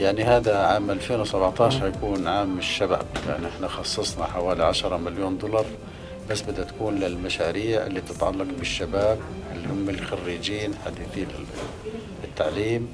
يعني هذا عام 2017 هيكون عام الشباب. يعني إحنا خصصنا حوالي 10 مليون دولار بس بدها تكون للمشاريع اللي تتعلق بالشباب اللي هم الخريجين حديثي التعليم.